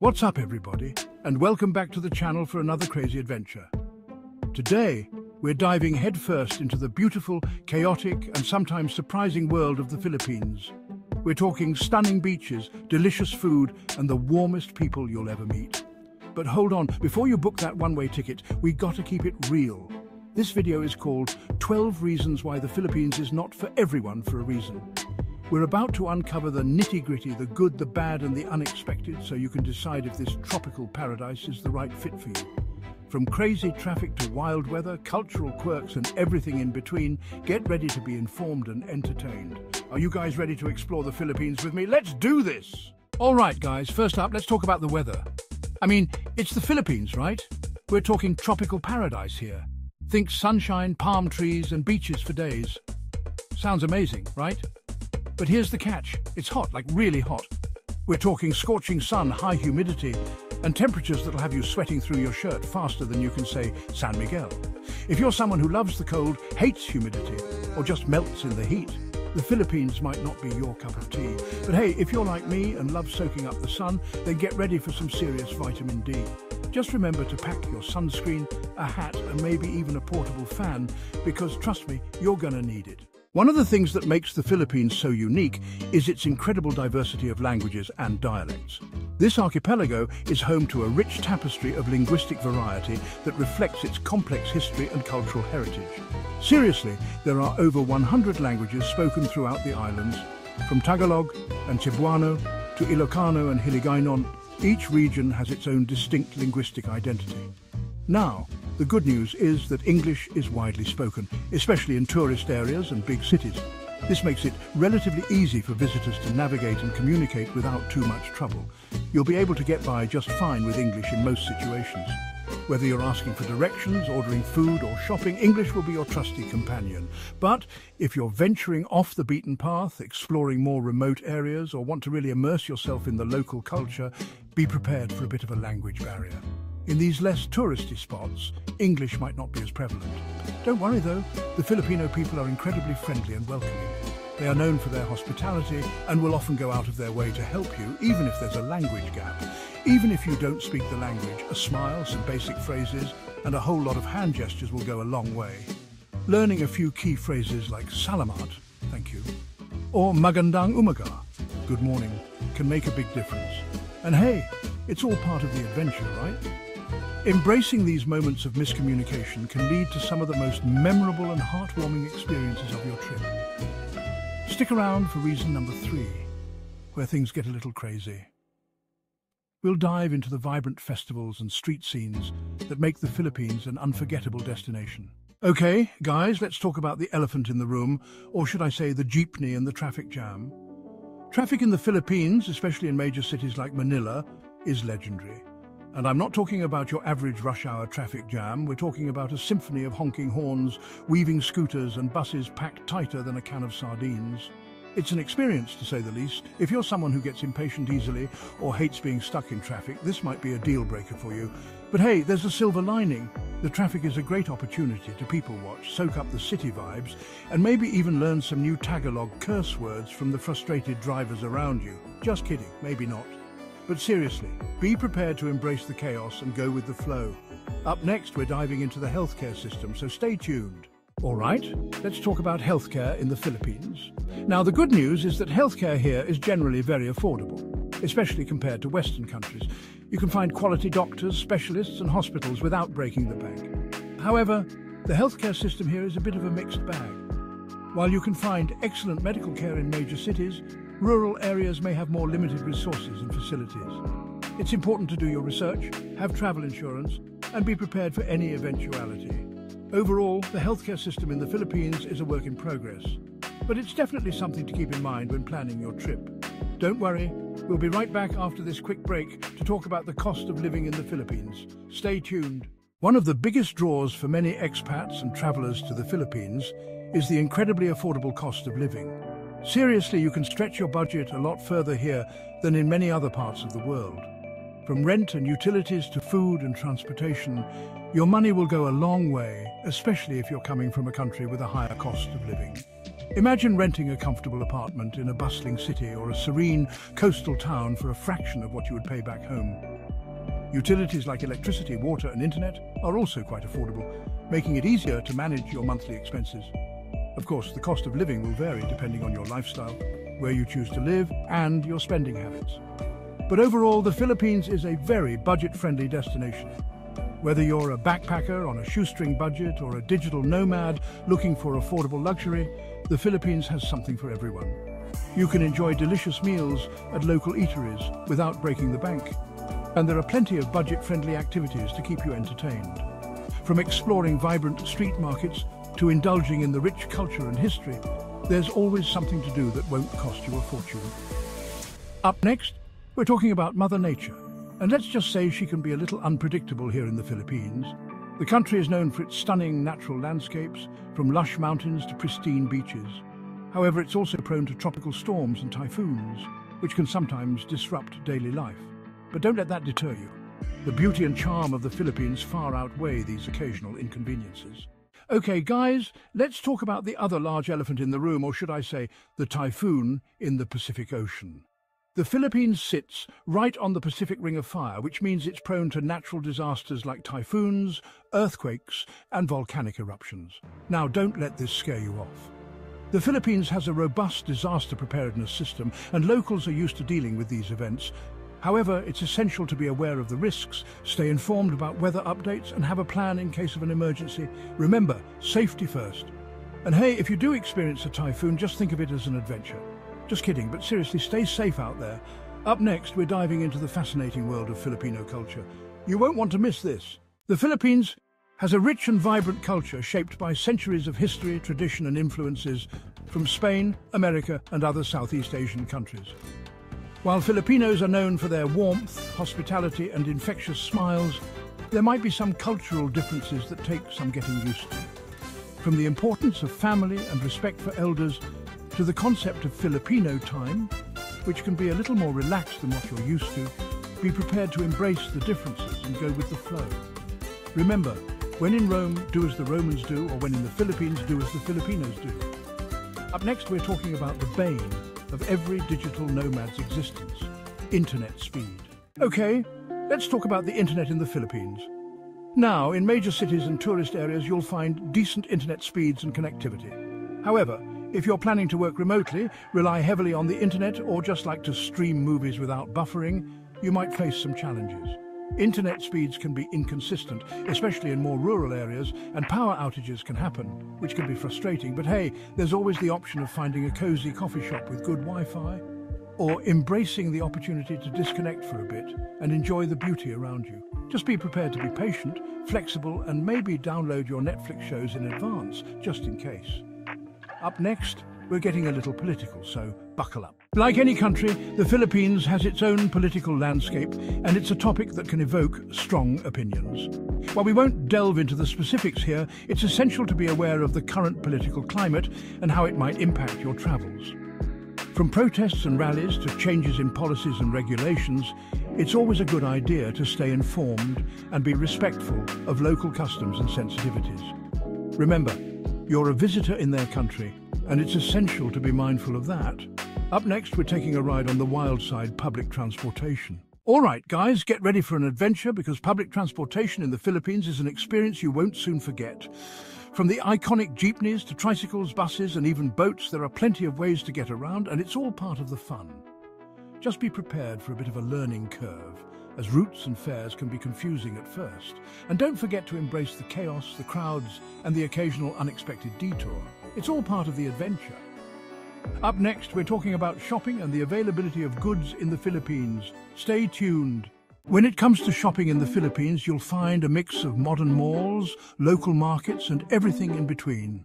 What's up, everybody, and welcome back to the channel for another crazy adventure. Today, we're diving headfirst into the beautiful, chaotic, and sometimes surprising world of the Philippines. We're talking stunning beaches, delicious food, and the warmest people you'll ever meet. But hold on, before you book that one-way ticket, we gotta keep it real. This video is called 12 Reasons Why the Philippines is Not for Everyone for a Reason. We're about to uncover the nitty-gritty, the good, the bad and the unexpected so you can decide if this tropical paradise is the right fit for you. From crazy traffic to wild weather, cultural quirks and everything in between, get ready to be informed and entertained. Are you guys ready to explore the Philippines with me? Let's do this! All right, guys, first up, let's talk about the weather. I mean, it's the Philippines, right? We're talking tropical paradise here. Think sunshine, palm trees and beaches for days. Sounds amazing, right? But here's the catch. It's hot, like really hot. We're talking scorching sun, high humidity, and temperatures that'll have you sweating through your shirt faster than you can say San Miguel. If you're someone who loves the cold, hates humidity, or just melts in the heat, the Philippines might not be your cup of tea. But hey, if you're like me and love soaking up the sun, then get ready for some serious vitamin D. Just remember to pack your sunscreen, a hat, and maybe even a portable fan, because trust me, you're gonna need it. One of the things that makes the Philippines so unique is its incredible diversity of languages and dialects. This archipelago is home to a rich tapestry of linguistic variety that reflects its complex history and cultural heritage. Seriously, there are over 100 languages spoken throughout the islands, from Tagalog and Cebuano to Ilocano and Hiligaynon. Each region has its own distinct linguistic identity. Now, the good news is that English is widely spoken, especially in tourist areas and big cities. This makes it relatively easy for visitors to navigate and communicate without too much trouble. You'll be able to get by just fine with English in most situations. Whether you're asking for directions, ordering food or shopping, English will be your trusty companion. But if you're venturing off the beaten path, exploring more remote areas or want to really immerse yourself in the local culture, be prepared for a bit of a language barrier. In these less touristy spots, English might not be as prevalent. Don't worry though, the Filipino people are incredibly friendly and welcoming. They are known for their hospitality and will often go out of their way to help you, even if there's a language gap. Even if you don't speak the language, a smile, some basic phrases, and a whole lot of hand gestures will go a long way. Learning a few key phrases like salamat, thank you, or magandang umaga, good morning, can make a big difference. And hey, it's all part of the adventure, right? Embracing these moments of miscommunication can lead to some of the most memorable and heartwarming experiences of your trip. Stick around for reason number three, where things get a little crazy. We'll dive into the vibrant festivals and street scenes that make the Philippines an unforgettable destination. Okay, guys, let's talk about the elephant in the room, or should I say the jeepney and the traffic jam. Traffic in the Philippines, especially in major cities like Manila, is legendary. And I'm not talking about your average rush hour traffic jam, we're talking about a symphony of honking horns, weaving scooters and buses packed tighter than a can of sardines. It's an experience, to say the least. If you're someone who gets impatient easily or hates being stuck in traffic, this might be a deal breaker for you. But hey, there's a silver lining. The traffic is a great opportunity to people watch, soak up the city vibes, and maybe even learn some new Tagalog curse words from the frustrated drivers around you. Just kidding, maybe not. But seriously, be prepared to embrace the chaos and go with the flow. Up next, we're diving into the healthcare system, so stay tuned. All right, let's talk about healthcare in the Philippines. Now, the good news is that healthcare here is generally very affordable, especially compared to Western countries. You can find quality doctors, specialists and hospitals without breaking the bank. However, the healthcare system here is a bit of a mixed bag. While you can find excellent medical care in major cities, rural areas may have more limited resources and facilities. It's important to do your research, have travel insurance, and be prepared for any eventuality. Overall, the healthcare system in the Philippines is a work in progress, but it's definitely something to keep in mind when planning your trip. Don't worry, we'll be right back after this quick break to talk about the cost of living in the Philippines. Stay tuned. One of the biggest draws for many expats and travelers to the Philippines is the incredibly affordable cost of living. Seriously, you can stretch your budget a lot further here than in many other parts of the world. From rent and utilities to food and transportation, your money will go a long way, especially if you're coming from a country with a higher cost of living. Imagine renting a comfortable apartment in a bustling city or a serene coastal town for a fraction of what you would pay back home. Utilities like electricity, water and internet are also quite affordable, making it easier to manage your monthly expenses. Of course, the cost of living will vary depending on your lifestyle, where you choose to live and your spending habits. But overall, the Philippines is a very budget-friendly destination. Whether you're a backpacker on a shoestring budget or a digital nomad looking for affordable luxury, the Philippines has something for everyone. You can enjoy delicious meals at local eateries without breaking the bank. And there are plenty of budget-friendly activities to keep you entertained. From exploring vibrant street markets to indulging in the rich culture and history, there's always something to do that won't cost you a fortune. Up next, we're talking about Mother Nature. And let's just say she can be a little unpredictable here in the Philippines. The country is known for its stunning natural landscapes, from lush mountains to pristine beaches. However, it's also prone to tropical storms and typhoons, which can sometimes disrupt daily life. But don't let that deter you. The beauty and charm of the Philippines far outweigh these occasional inconveniences. Okay, guys, let's talk about the other large elephant in the room, or should I say, the typhoon in the Pacific Ocean. The Philippines sits right on the Pacific Ring of Fire, which means it's prone to natural disasters like typhoons, earthquakes and volcanic eruptions. Now, don't let this scare you off. The Philippines has a robust disaster preparedness system and locals are used to dealing with these events. However, it's essential to be aware of the risks, stay informed about weather updates and have a plan in case of an emergency. Remember, safety first. And hey, if you do experience a typhoon, just think of it as an adventure. Just kidding, but seriously, stay safe out there. Up next, we're diving into the fascinating world of Filipino culture. You won't want to miss this. The Philippines has a rich and vibrant culture shaped by centuries of history, tradition and influences from Spain, America and other Southeast Asian countries. While Filipinos are known for their warmth, hospitality and infectious smiles, there might be some cultural differences that take some getting used to. From the importance of family and respect for elders to the concept of Filipino time, which can be a little more relaxed than what you're used to, be prepared to embrace the differences and go with the flow. Remember, when in Rome, do as the Romans do, or when in the Philippines, do as the Filipinos do. Up next, we're talking about the bane of every digital nomad's existence, internet speed. Okay, let's talk about the internet in the Philippines. Now, in major cities and tourist areas, you'll find decent internet speeds and connectivity. However, if you're planning to work remotely, rely heavily on the internet, or just like to stream movies without buffering, you might face some challenges. Internet speeds can be inconsistent, especially in more rural areas, and power outages can happen, which can be frustrating. But hey, there's always the option of finding a cozy coffee shop with good Wi-Fi, or embracing the opportunity to disconnect for a bit and enjoy the beauty around you. Just be prepared to be patient, flexible, and maybe download your Netflix shows in advance, just in case. Up next, we're getting a little political, so buckle up. Like any country, the Philippines has its own political landscape, and it's a topic that can evoke strong opinions. While we won't delve into the specifics here, it's essential to be aware of the current political climate and how it might impact your travels. From protests and rallies to changes in policies and regulations, it's always a good idea to stay informed and be respectful of local customs and sensitivities. Remember, you're a visitor in their country, and it's essential to be mindful of that. Up next, we're taking a ride on the wild side public transportation. All right, guys, get ready for an adventure because public transportation in the Philippines is an experience you won't soon forget. From the iconic jeepneys to tricycles, buses and even boats, there are plenty of ways to get around and it's all part of the fun. Just be prepared for a bit of a learning curve as routes and fares can be confusing at first. And don't forget to embrace the chaos, the crowds, and the occasional unexpected detour. It's all part of the adventure. Up next, we're talking about shopping and the availability of goods in the Philippines. Stay tuned. When it comes to shopping in the Philippines, you'll find a mix of modern malls, local markets, and everything in between.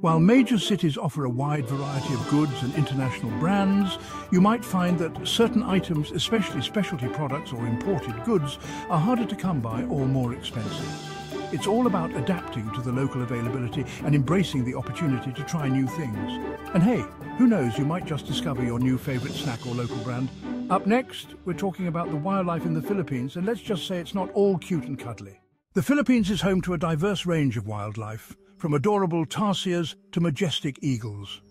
While major cities offer a wide variety of goods and international brands, you might find that certain items, especially specialty products or imported goods, are harder to come by or more expensive. It's all about adapting to the local availability and embracing the opportunity to try new things. And hey, who knows, you might just discover your new favourite snack or local brand. Up next, we're talking about the wildlife in the Philippines, and let's just say it's not all cute and cuddly. The Philippines is home to a diverse range of wildlife, from adorable tarsiers to majestic eagles.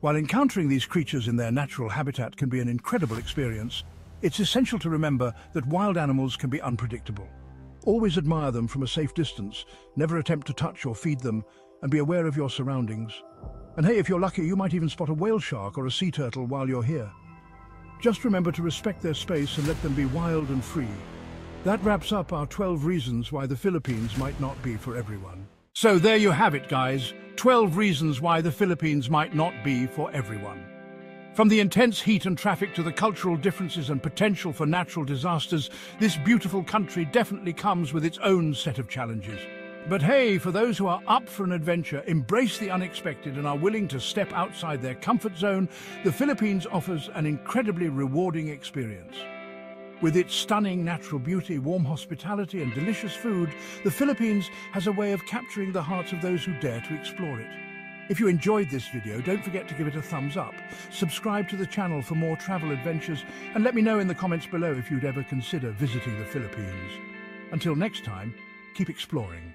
While encountering these creatures in their natural habitat can be an incredible experience, it's essential to remember that wild animals can be unpredictable. Always admire them from a safe distance, never attempt to touch or feed them, and be aware of your surroundings. And hey, if you're lucky, you might even spot a whale shark or a sea turtle while you're here. Just remember to respect their space and let them be wild and free. That wraps up our 12 reasons why the Philippines might not be for everyone. So there you have it, guys. 12 reasons why the Philippines might not be for everyone. From the intense heat and traffic to the cultural differences and potential for natural disasters, this beautiful country definitely comes with its own set of challenges. But hey, for those who are up for an adventure, embrace the unexpected and are willing to step outside their comfort zone, the Philippines offers an incredibly rewarding experience. With its stunning natural beauty, warm hospitality and delicious food, the Philippines has a way of capturing the hearts of those who dare to explore it. If you enjoyed this video, don't forget to give it a thumbs up, subscribe to the channel for more travel adventures, and let me know in the comments below if you'd ever consider visiting the Philippines. Until next time, keep exploring.